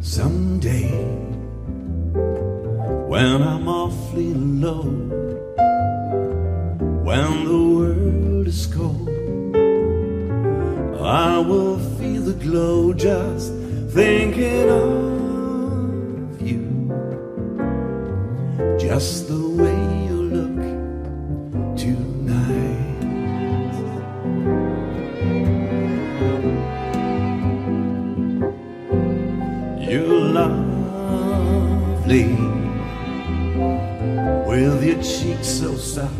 Someday, when I'm awfully low, when the world is cold, I will feel the glow just thinking of you. Just the way with your cheeks so soft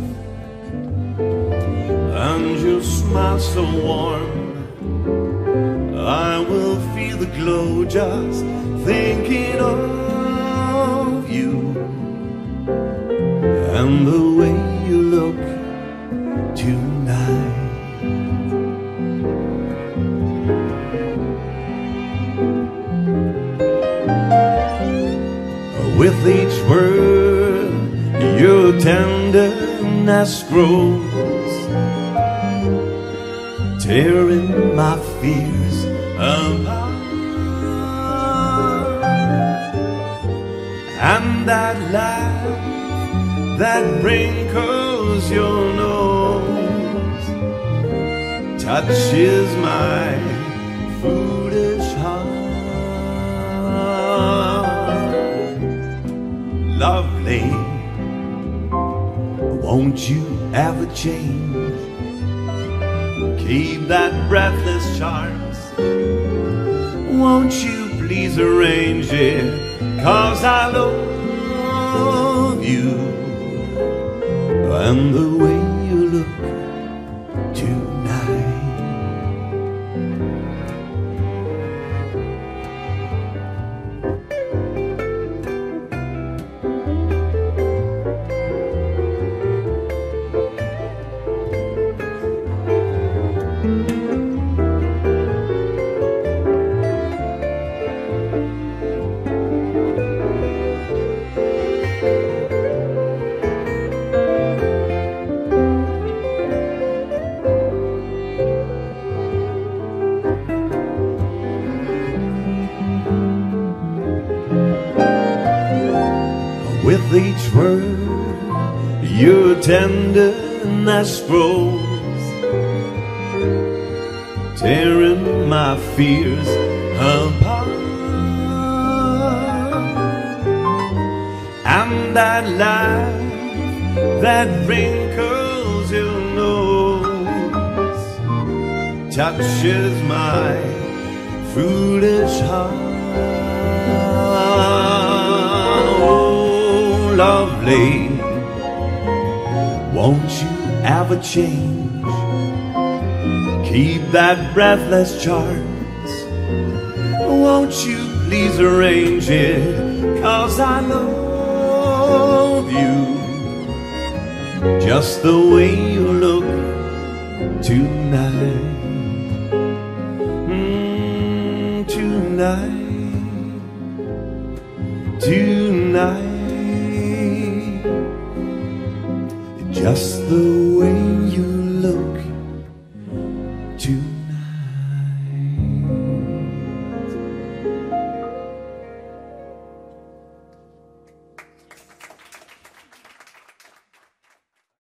and your smile so warm. I will feel the glow just thinking of you and the way you look tonight. With each word, your tenderness grows, tearing my fears apart. And that laugh that wrinkles your nose touches my foolish won't you ever change? Keep that breathless charms. Won't you please arrange it? Cause I love you and the way you look With each word, your tenderness grows, tearing my fears apart. And that laugh that wrinkles your nose touches my foolish heart. Lovely, won't you ever change? Keep that breathless charms. Won't you please arrange it? Cause I love you just the way you look tonight. Mm, tonight, tonight, just the way you look.